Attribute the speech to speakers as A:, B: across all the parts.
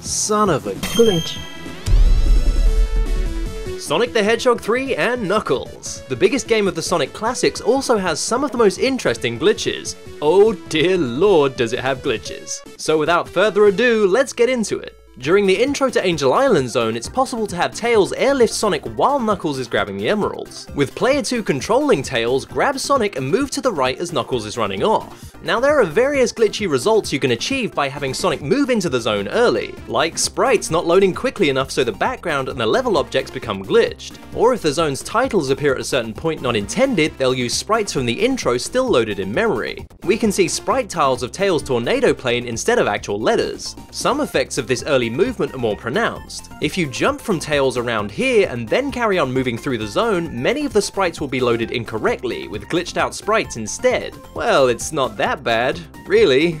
A: Son of a
B: Glitch.
A: Sonic the Hedgehog 3 and Knuckles. The biggest game of the Sonic classics also has some of the most interesting glitches. Oh dear lord does it have glitches. So without further ado, let's get into it. During the intro to Angel Island zone, it's possible to have Tails airlift Sonic while Knuckles is grabbing the emeralds. With player 2 controlling Tails, grab Sonic and move to the right as Knuckles is running off. Now there are various glitchy results you can achieve by having Sonic move into the zone early, like sprites not loading quickly enough so the background and the level objects become glitched, or if the zone's titles appear at a certain point not intended, they'll use sprites from the intro still loaded in memory. We can see sprite tiles of Tails' tornado plane instead of actual letters. Some effects of this early movement are more pronounced. If you jump from Tails around here and then carry on moving through the zone, many of the sprites will be loaded incorrectly, with glitched out sprites instead. Well, it's not that that bad, really.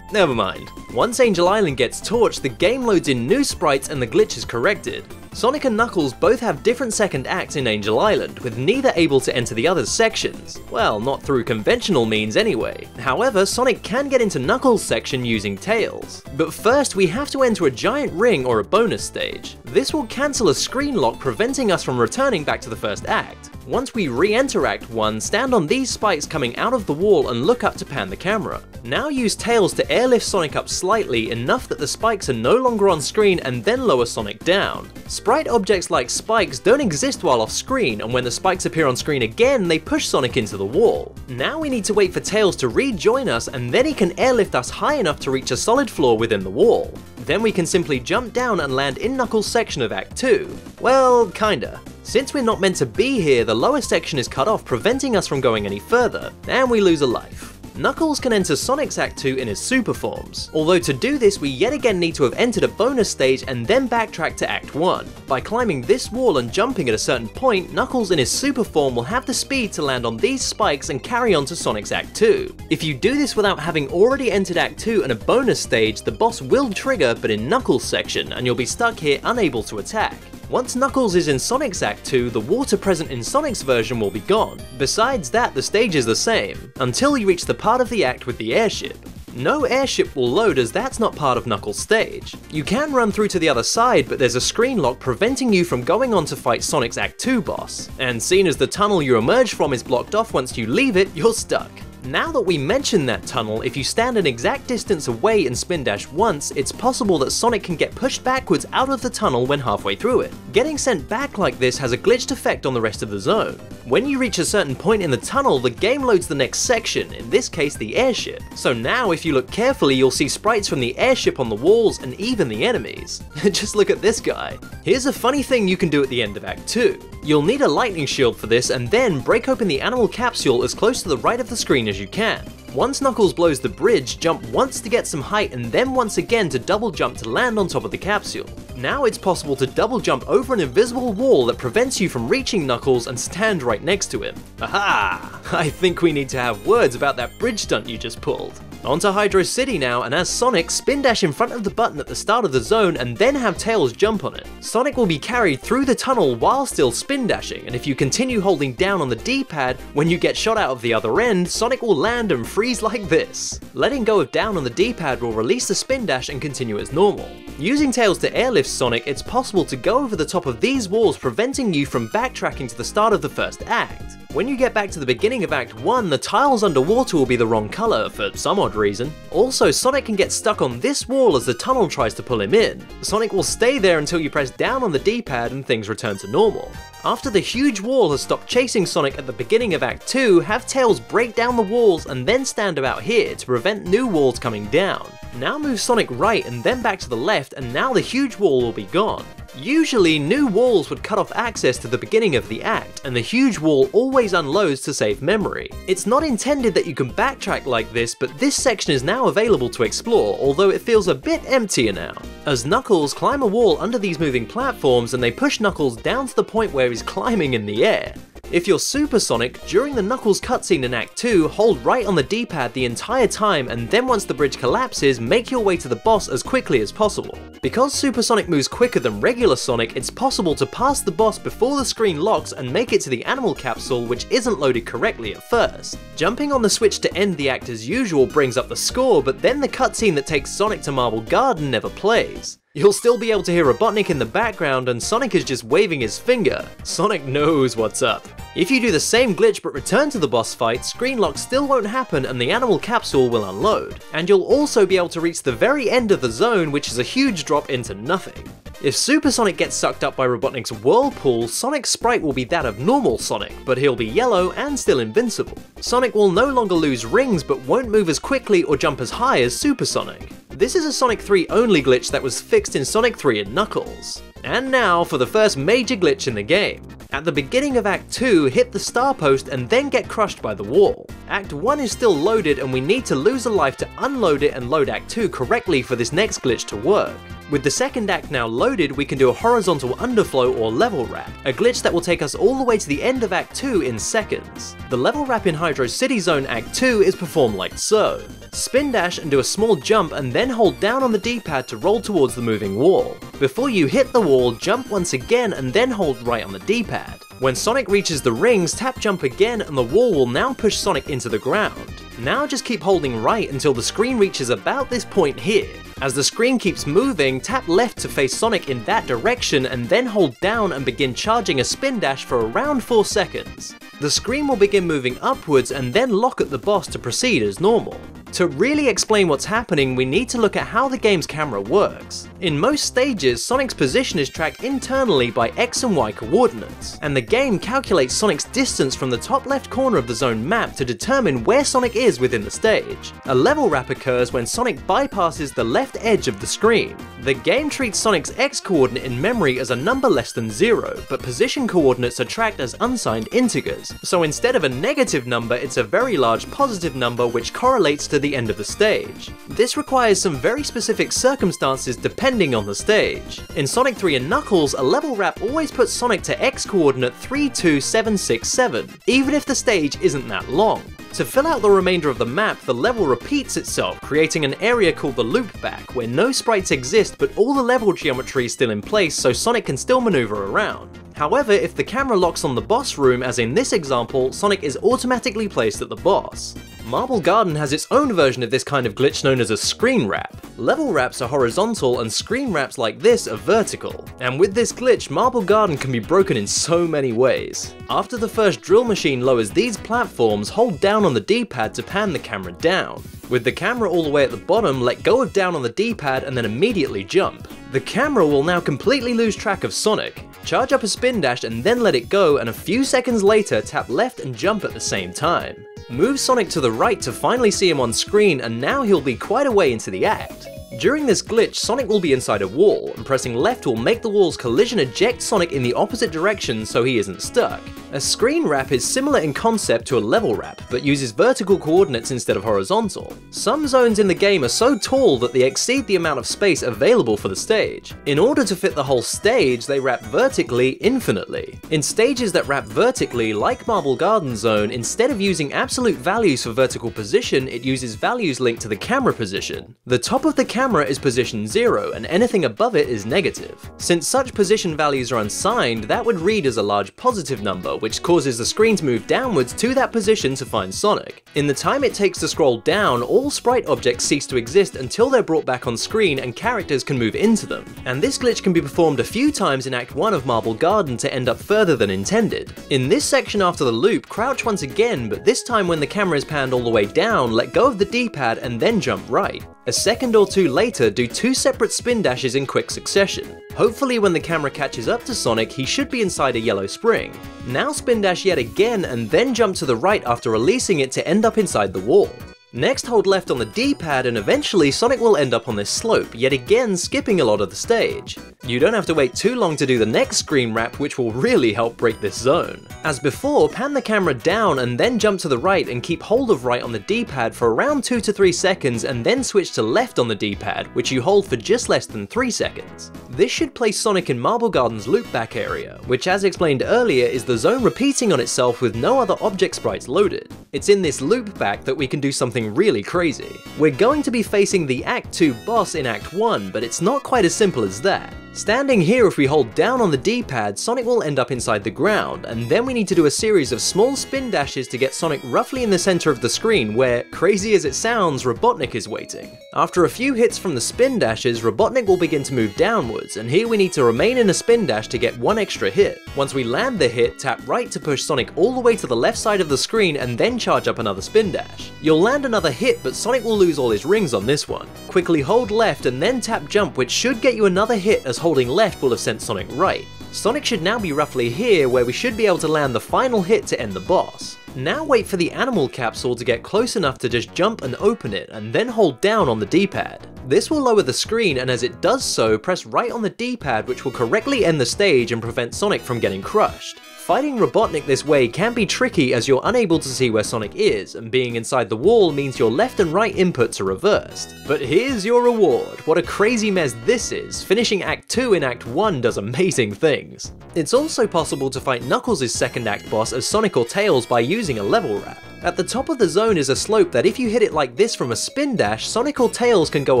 A: Never mind. Once Angel Island gets torched, the game loads in new sprites and the glitch is corrected. Sonic and Knuckles both have different second acts in Angel Island, with neither able to enter the other's sections. Well, not through conventional means anyway. However, Sonic can get into Knuckles' section using Tails. But first, we have to enter a giant ring or a bonus stage. This will cancel a screen lock preventing us from returning back to the first act. Once we re-enter Act 1, stand on these spikes coming out of the wall and look up to pan the camera. Now use Tails to airlift Sonic up slightly, enough that the spikes are no longer on screen and then lower Sonic down. Sprite objects like spikes don't exist while off screen, and when the spikes appear on screen again, they push Sonic into the wall. Now we need to wait for Tails to rejoin us and then he can airlift us high enough to reach a solid floor within the wall. Then we can simply jump down and land in Knuckles' section of Act 2. Well, kinda. Since we're not meant to be here, the lower section is cut off preventing us from going any further, and we lose a life. Knuckles can enter Sonic's Act 2 in his super forms, although to do this we yet again need to have entered a bonus stage and then backtrack to Act 1. By climbing this wall and jumping at a certain point, Knuckles in his super form will have the speed to land on these spikes and carry on to Sonic's Act 2. If you do this without having already entered Act 2 and a bonus stage, the boss will trigger but in Knuckles' section and you'll be stuck here unable to attack. Once Knuckles is in Sonic's Act 2, the water present in Sonic's version will be gone. Besides that, the stage is the same, until you reach the part of the act with the airship. No airship will load as that's not part of Knuckles' stage. You can run through to the other side, but there's a screen lock preventing you from going on to fight Sonic's Act 2 boss. And seeing as the tunnel you emerge from is blocked off once you leave it, you're stuck. Now that we mention that tunnel, if you stand an exact distance away and spin dash once, it's possible that Sonic can get pushed backwards out of the tunnel when halfway through it. Getting sent back like this has a glitched effect on the rest of the zone. When you reach a certain point in the tunnel, the game loads the next section, in this case the airship. So now if you look carefully, you'll see sprites from the airship on the walls and even the enemies. Just look at this guy. Here's a funny thing you can do at the end of Act 2. You'll need a lightning shield for this and then break open the animal capsule as close to the right of the screen as you can. Once Knuckles blows the bridge, jump once to get some height and then once again to double jump to land on top of the capsule. Now it's possible to double jump over an invisible wall that prevents you from reaching Knuckles and stand right next to him. Aha! I think we need to have words about that bridge stunt you just pulled. Onto Hydrocity now, and as Sonic, spin dash in front of the button at the start of the zone and then have Tails jump on it. Sonic will be carried through the tunnel while still spin dashing, and if you continue holding down on the D-pad, when you get shot out of the other end, Sonic will land and freeze like this. Letting go of down on the D-pad will release the spin dash and continue as normal. Using Tails to airlift Sonic, it's possible to go over the top of these walls preventing you from backtracking to the start of the first act. When you get back to the beginning of Act 1, the tiles underwater will be the wrong colour, for some odd reason. Also, Sonic can get stuck on this wall as the tunnel tries to pull him in. Sonic will stay there until you press down on the D-pad and things return to normal. After the huge wall has stopped chasing Sonic at the beginning of Act 2, have Tails break down the walls and then stand about here to prevent new walls coming down. Now move Sonic right and then back to the left and now the huge wall will be gone. Usually, new walls would cut off access to the beginning of the act, and the huge wall always unloads to save memory. It's not intended that you can backtrack like this, but this section is now available to explore, although it feels a bit emptier now. As Knuckles climb a wall under these moving platforms and they push Knuckles down to the point where he's climbing in the air. If you're supersonic, during the Knuckles cutscene in Act 2, hold right on the D-pad the entire time and then once the bridge collapses, make your way to the boss as quickly as possible. Because Supersonic moves quicker than regular Sonic, it's possible to pass the boss before the screen locks and make it to the animal capsule which isn't loaded correctly at first. Jumping on the switch to end the act as usual brings up the score, but then the cutscene that takes Sonic to Marble Garden never plays. You'll still be able to hear Robotnik in the background and Sonic is just waving his finger. Sonic knows what's up. If you do the same glitch but return to the boss fight, screen lock still won't happen and the animal capsule will unload. And you'll also be able to reach the very end of the zone, which is a huge drop into nothing. If Super Sonic gets sucked up by Robotnik's whirlpool, Sonic's sprite will be that of normal Sonic, but he'll be yellow and still invincible. Sonic will no longer lose rings but won't move as quickly or jump as high as Super Sonic. This is a Sonic 3 only glitch that was fixed in Sonic 3 and Knuckles. And now for the first major glitch in the game. At the beginning of Act 2, hit the star post and then get crushed by the wall. Act 1 is still loaded and we need to lose a life to unload it and load Act 2 correctly for this next glitch to work. With the second act now loaded, we can do a horizontal underflow or level wrap, a glitch that will take us all the way to the end of Act 2 in seconds. The level wrap in Hydrocity Zone Act 2 is performed like so. Spin dash and do a small jump and then hold down on the D-pad to roll towards the moving wall. Before you hit the wall, jump once again and then hold right on the D-pad. When Sonic reaches the rings, tap jump again and the wall will now push Sonic into the ground. Now just keep holding right until the screen reaches about this point here. As the screen keeps moving, tap left to face Sonic in that direction and then hold down and begin charging a spin dash for around 4 seconds. The screen will begin moving upwards and then lock at the boss to proceed as normal. To really explain what's happening, we need to look at how the game's camera works. In most stages, Sonic's position is tracked internally by X and Y coordinates, and the game calculates Sonic's distance from the top left corner of the zone map to determine where Sonic is within the stage. A level wrap occurs when Sonic bypasses the left edge of the screen. The game treats Sonic's X coordinate in memory as a number less than zero, but position coordinates are tracked as unsigned integers, so instead of a negative number, it's a very large positive number which correlates to the end of the stage. This requires some very specific circumstances depending on the stage. In Sonic 3 and Knuckles, a level wrap always puts Sonic to X coordinate 32767, even if the stage isn't that long. To fill out the remainder of the map, the level repeats itself, creating an area called the Loopback, where no sprites exist but all the level geometry is still in place so Sonic can still maneuver around. However, if the camera locks on the boss room, as in this example, Sonic is automatically placed at the boss. Marble Garden has its own version of this kind of glitch known as a screen wrap. Level wraps are horizontal and screen wraps like this are vertical. And with this glitch, Marble Garden can be broken in so many ways. After the first drill machine lowers these platforms, hold down on the D-pad to pan the camera down. With the camera all the way at the bottom, let go of down on the D-pad and then immediately jump. The camera will now completely lose track of Sonic, charge up a spin dash and then let it go and a few seconds later tap left and jump at the same time. Move Sonic to the right to finally see him on screen and now he'll be quite a way into the act. During this glitch, Sonic will be inside a wall, and pressing left will make the wall's collision eject Sonic in the opposite direction so he isn't stuck. A screen wrap is similar in concept to a level wrap, but uses vertical coordinates instead of horizontal. Some zones in the game are so tall that they exceed the amount of space available for the stage. In order to fit the whole stage, they wrap vertically infinitely. In stages that wrap vertically, like Marble Garden Zone, instead of using absolute values for vertical position, it uses values linked to the camera position. The top of the camera is position 0, and anything above it is negative. Since such position values are unsigned, that would read as a large positive number, which causes the screen to move downwards to that position to find Sonic. In the time it takes to scroll down, all sprite objects cease to exist until they're brought back on screen and characters can move into them. And this glitch can be performed a few times in Act 1 of Marble Garden to end up further than intended. In this section after the loop, crouch once again, but this time when the camera is panned all the way down, let go of the D-pad and then jump right. A second or two later, do two separate spin dashes in quick succession. Hopefully when the camera catches up to Sonic, he should be inside a yellow spring. Now spin dash yet again and then jump to the right after releasing it to end up inside the wall. Next hold left on the D-pad and eventually Sonic will end up on this slope, yet again skipping a lot of the stage. You don't have to wait too long to do the next screen wrap which will really help break this zone. As before, pan the camera down and then jump to the right and keep hold of right on the D-pad for around 2 to 3 seconds and then switch to left on the D-pad, which you hold for just less than 3 seconds. This should place Sonic in Marble Garden's loopback area, which as explained earlier is the zone repeating on itself with no other object sprites loaded. It's in this loop back that we can do something really crazy. We're going to be facing the Act 2 boss in Act 1, but it's not quite as simple as that. Standing here, if we hold down on the D-pad, Sonic will end up inside the ground, and then we need to do a series of small spin dashes to get Sonic roughly in the center of the screen where, crazy as it sounds, Robotnik is waiting. After a few hits from the spin dashes, Robotnik will begin to move downwards, and here we need to remain in a spin dash to get one extra hit. Once we land the hit, tap right to push Sonic all the way to the left side of the screen and then charge up another spin dash. You'll land another hit, but Sonic will lose all his rings on this one. Quickly hold left and then tap jump which should get you another hit as holding left will have sent Sonic right. Sonic should now be roughly here where we should be able to land the final hit to end the boss. Now wait for the animal capsule to get close enough to just jump and open it and then hold down on the D-pad. This will lower the screen and as it does so, press right on the D-pad which will correctly end the stage and prevent Sonic from getting crushed. Fighting Robotnik this way can be tricky as you're unable to see where Sonic is, and being inside the wall means your left and right inputs are reversed. But here's your reward. What a crazy mess this is, finishing Act 2 in Act 1 does amazing things. It's also possible to fight Knuckles' second act boss as Sonic or Tails by using a level wrap. At the top of the zone is a slope that if you hit it like this from a spin dash, Sonic or Tails can go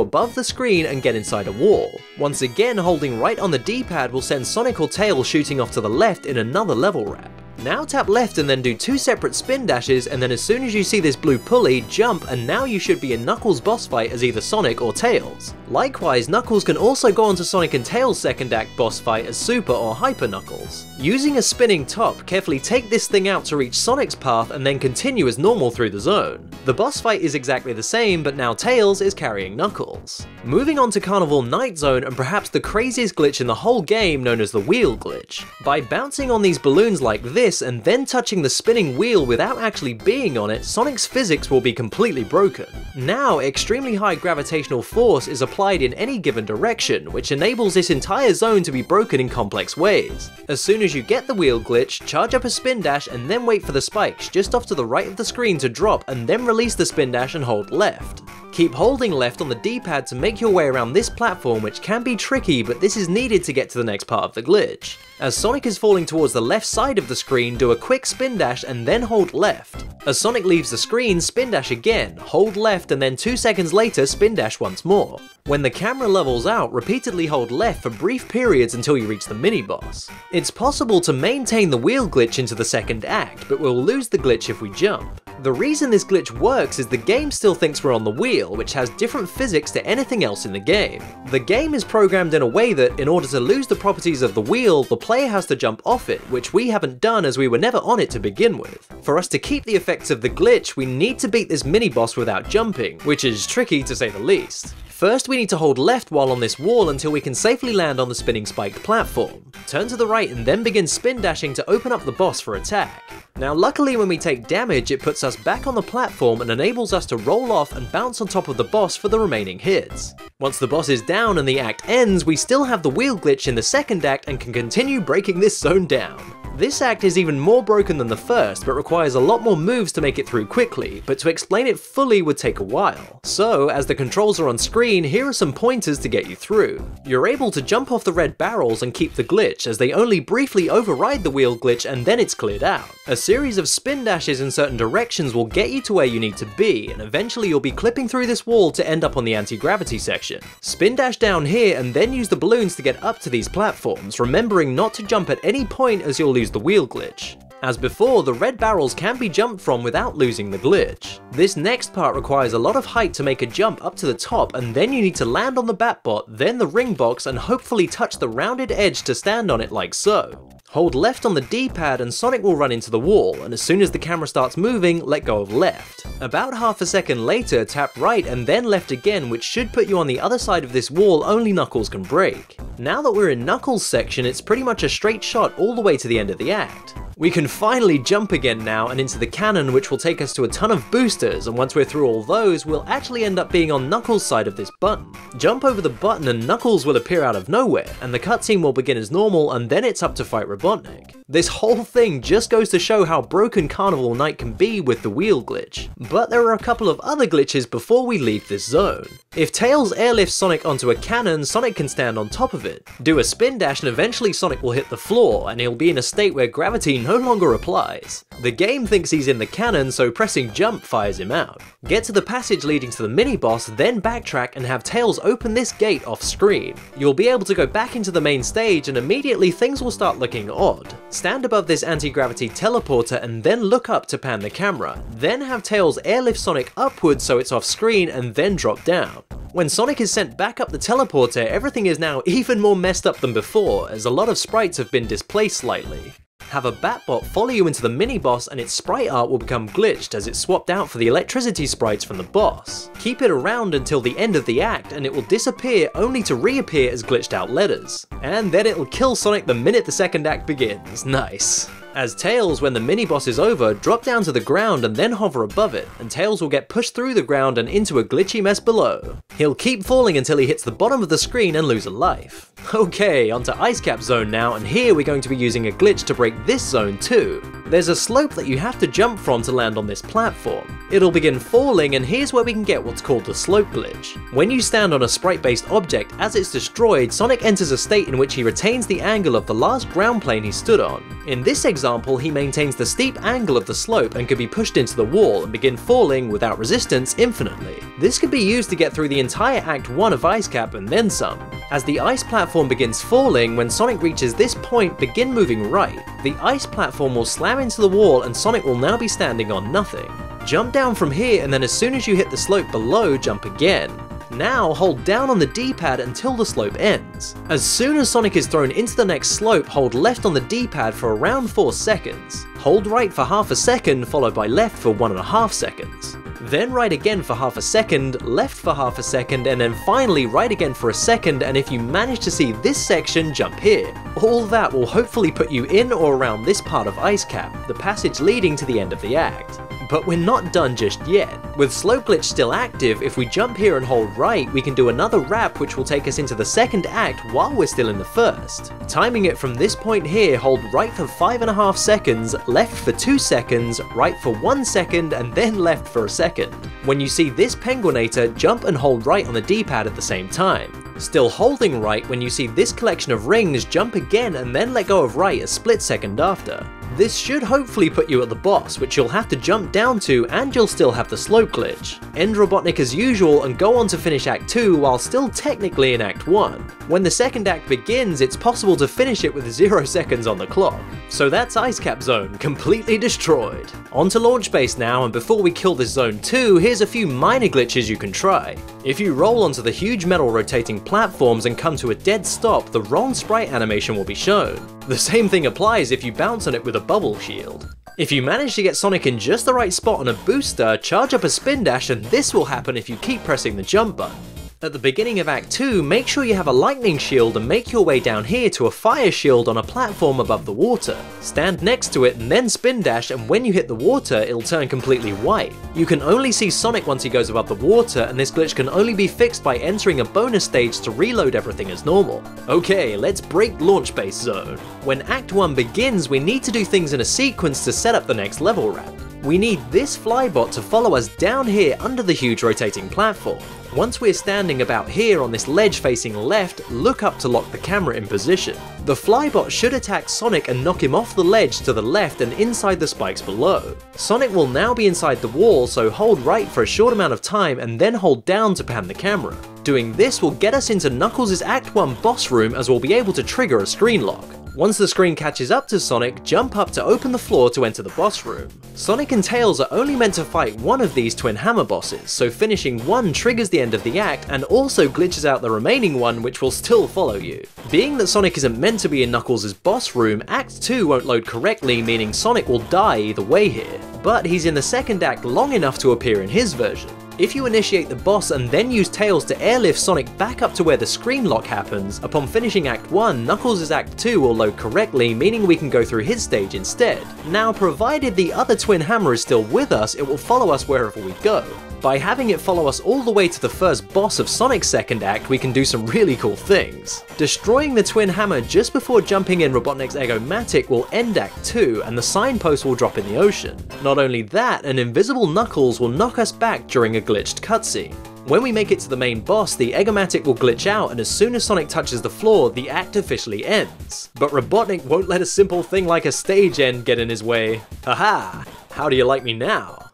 A: above the screen and get inside a wall. Once again, holding right on the D-pad will send Sonic or Tails shooting off to the left in another level wrap. Now tap left and then do two separate spin dashes and then as soon as you see this blue pulley, jump and now you should be in Knuckles boss fight as either Sonic or Tails. Likewise, Knuckles can also go onto Sonic and Tails second act boss fight as Super or Hyper Knuckles. Using a spinning top, carefully take this thing out to reach Sonic's path and then continue as normal through the zone. The boss fight is exactly the same, but now Tails is carrying Knuckles. Moving on to Carnival Night Zone and perhaps the craziest glitch in the whole game known as the wheel glitch. By bouncing on these balloons like this, and then touching the spinning wheel without actually being on it, Sonic's physics will be completely broken. Now, extremely high gravitational force is applied in any given direction, which enables this entire zone to be broken in complex ways. As soon as you get the wheel glitch, charge up a spin dash and then wait for the spikes just off to the right of the screen to drop and then release the spin dash and hold left. Keep holding left on the D-pad to make your way around this platform which can be tricky but this is needed to get to the next part of the glitch. As Sonic is falling towards the left side of the screen, do a quick spin dash and then hold left. As Sonic leaves the screen, spin dash again, hold left and then 2 seconds later spin dash once more. When the camera levels out, repeatedly hold left for brief periods until you reach the mini-boss. It's possible to maintain the wheel glitch into the second act, but we'll lose the glitch if we jump. The reason this glitch works is the game still thinks we're on the wheel, which has different physics to anything else in the game. The game is programmed in a way that, in order to lose the properties of the wheel, the player has to jump off it, which we haven't done as we were never on it to begin with. For us to keep the effects of the glitch, we need to beat this mini-boss without jumping, which is tricky to say the least. First we need to hold left while on this wall until we can safely land on the spinning spiked platform. Turn to the right and then begin spin dashing to open up the boss for attack. Now luckily when we take damage it puts us back on the platform and enables us to roll off and bounce on top of the boss for the remaining hits. Once the boss is down and the act ends, we still have the wheel glitch in the second act and can continue breaking this zone down. This act is even more broken than the first, but requires a lot more moves to make it through quickly, but to explain it fully would take a while. So, as the controls are on screen, here are some pointers to get you through. You're able to jump off the red barrels and keep the glitch, as they only briefly override the wheel glitch and then it's cleared out. A series of spin dashes in certain directions will get you to where you need to be, and eventually you'll be clipping through this wall to end up on the anti-gravity section. Spin dash down here and then use the balloons to get up to these platforms, remembering not to jump at any point as you'll lose use the wheel glitch. As before, the red barrels can be jumped from without losing the glitch. This next part requires a lot of height to make a jump up to the top and then you need to land on the Batbot, then the ring box and hopefully touch the rounded edge to stand on it like so. Hold left on the D-pad and Sonic will run into the wall, and as soon as the camera starts moving, let go of left. About half a second later, tap right and then left again which should put you on the other side of this wall only Knuckles can break. Now that we're in Knuckles section, it's pretty much a straight shot all the way to the end of the act. We can finally jump again now and into the cannon which will take us to a ton of boosters and once we're through all those we'll actually end up being on Knuckles' side of this button. Jump over the button and Knuckles will appear out of nowhere and the cutscene will begin as normal and then it's up to fight Robotnik. This whole thing just goes to show how broken Carnival Night can be with the wheel glitch. But there are a couple of other glitches before we leave this zone. If Tails airlifts Sonic onto a cannon, Sonic can stand on top of it, do a spin dash and eventually Sonic will hit the floor and he'll be in a state where gravity no longer applies. The game thinks he's in the cannon so pressing jump fires him out. Get to the passage leading to the mini-boss, then backtrack and have Tails open this gate off screen. You'll be able to go back into the main stage and immediately things will start looking odd. Stand above this anti-gravity teleporter and then look up to pan the camera. Then have Tails airlift Sonic upwards so it's off screen and then drop down. When Sonic is sent back up the teleporter, everything is now even more messed up than before, as a lot of sprites have been displaced slightly. Have a Batbot follow you into the mini-boss and its sprite art will become glitched as it's swapped out for the electricity sprites from the boss. Keep it around until the end of the act and it will disappear only to reappear as glitched out letters. And then it'll kill Sonic the minute the second act begins. Nice. As Tails, when the mini-boss is over, drop down to the ground and then hover above it, and Tails will get pushed through the ground and into a glitchy mess below. He'll keep falling until he hits the bottom of the screen and lose a life. Okay, onto Ice Cap Zone now, and here we're going to be using a glitch to break this zone too. There's a slope that you have to jump from to land on this platform. It'll begin falling, and here's where we can get what's called the slope glitch. When you stand on a sprite-based object, as it's destroyed, Sonic enters a state in which he retains the angle of the last ground plane he stood on. In this example, he maintains the steep angle of the slope and can be pushed into the wall and begin falling without resistance infinitely. This could be used to get through the entire Act 1 of Ice Cap and then some. As the ice platform begins falling, when Sonic reaches this point, begin moving right. The ice platform will slam into the wall and Sonic will now be standing on nothing. Jump down from here and then as soon as you hit the slope below, jump again. Now hold down on the D-pad until the slope ends. As soon as Sonic is thrown into the next slope, hold left on the D-pad for around 4 seconds. Hold right for half a second, followed by left for 1.5 seconds. Then right again for half a second, left for half a second, and then finally right again for a second, and if you manage to see this section, jump here. All that will hopefully put you in or around this part of Ice Cap, the passage leading to the end of the act. But we're not done just yet. With Slope Glitch still active, if we jump here and hold right, we can do another wrap which will take us into the second act while we're still in the first. Timing it from this point here, hold right for 5.5 seconds, left for 2 seconds, right for 1 second, and then left for a second. When you see this Penguinator, jump and hold right on the D-pad at the same time. Still holding right when you see this collection of rings, jump again and then let go of right a split second after. This should hopefully put you at the boss, which you'll have to jump down to and you'll still have the slope glitch. End Robotnik as usual and go on to finish Act 2 while still technically in Act 1. When the second act begins, it's possible to finish it with 0 seconds on the clock. So that's Ice Cap Zone, completely destroyed. On to Launch Base now, and before we kill this zone 2, here's a few minor glitches you can try. If you roll onto the huge metal rotating platforms and come to a dead stop, the wrong sprite animation will be shown. The same thing applies if you bounce on it with bubble shield. If you manage to get Sonic in just the right spot on a booster, charge up a spin dash and this will happen if you keep pressing the jump button. At the beginning of Act 2, make sure you have a lightning shield and make your way down here to a fire shield on a platform above the water. Stand next to it and then spin dash and when you hit the water, it'll turn completely white. You can only see Sonic once he goes above the water and this glitch can only be fixed by entering a bonus stage to reload everything as normal. Okay, let's break Launch Base Zone. When Act 1 begins, we need to do things in a sequence to set up the next level wrap. We need this flybot to follow us down here under the huge rotating platform. Once we're standing about here on this ledge facing left, look up to lock the camera in position. The flybot should attack Sonic and knock him off the ledge to the left and inside the spikes below. Sonic will now be inside the wall, so hold right for a short amount of time and then hold down to pan the camera. Doing this will get us into Knuckles' Act 1 boss room as we'll be able to trigger a screen lock. Once the screen catches up to Sonic, jump up to open the floor to enter the boss room. Sonic and Tails are only meant to fight one of these twin hammer bosses, so finishing one triggers the end of the act and also glitches out the remaining one which will still follow you. Being that Sonic isn't meant to be in Knuckles' boss room, Act 2 won't load correctly meaning Sonic will die either way here, but he's in the second act long enough to appear in his version. If you initiate the boss and then use Tails to airlift Sonic back up to where the screen lock happens, upon finishing Act 1, Knuckles' Act 2 will load correctly, meaning we can go through his stage instead. Now, provided the other Twin Hammer is still with us, it will follow us wherever we go. By having it follow us all the way to the first boss of Sonic's second act, we can do some really cool things. Destroying the Twin Hammer just before jumping in Robotnik's Egg-O-Matic will end Act 2 and the signpost will drop in the ocean. Not only that, an invisible Knuckles will knock us back during a glitched cutscene. When we make it to the main boss, the Egg-O-Matic will glitch out and as soon as Sonic touches the floor, the act officially ends. But Robotnik won't let a simple thing like a stage end get in his way. Haha! How do you like me now?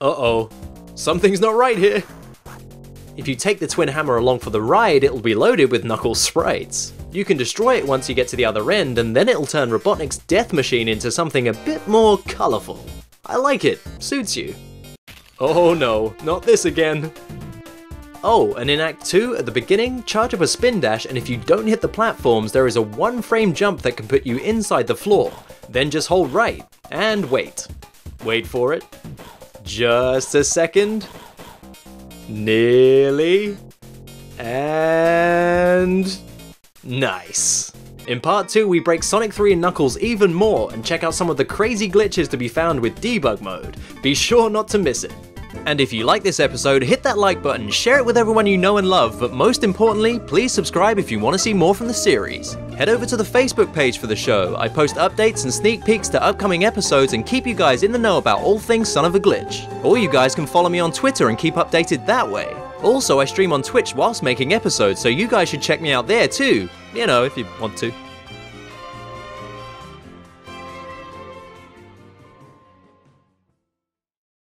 A: Uh-oh. Something's not right here. If you take the Twin Hammer along for the ride, it'll be loaded with Knuckles sprites. You can destroy it once you get to the other end, and then it'll turn Robotnik's Death Machine into something a bit more colourful. I like it, suits you. Oh no, not this again. Oh, and in Act 2, at the beginning, charge up a spin dash and if you don't hit the platforms, there is a one frame jump that can put you inside the floor. Then just hold right, and wait. Wait for it. Just a second. Nearly. And... Nice. In part 2, we break Sonic 3 and Knuckles even more and check out some of the crazy glitches to be found with debug mode. Be sure not to miss it. And if you like this episode, hit that like button, share it with everyone you know and love, but most importantly, please subscribe if you want to see more from the series. Head over to the Facebook page for the show. I post updates and sneak peeks to upcoming episodes and keep you guys in the know about all things Son of a Glitch. Or you guys can follow me on Twitter and keep updated that way. Also, I stream on Twitch whilst making episodes, so you guys should check me out there too. You know, if you want to.